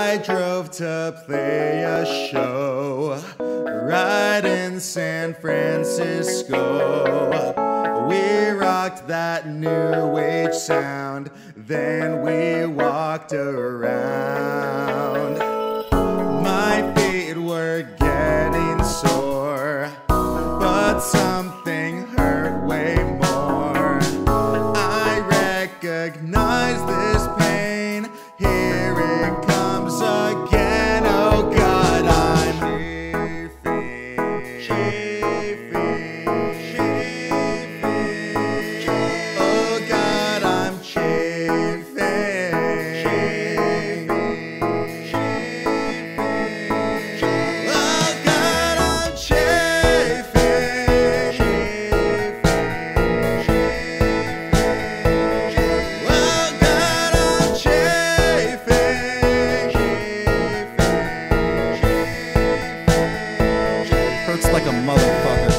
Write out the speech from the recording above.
I drove to play a show right in San Francisco. We rocked that new age sound, then we walked around. My feet were getting sore, but something hurt way more. I recognize Hurts like a motherfucker.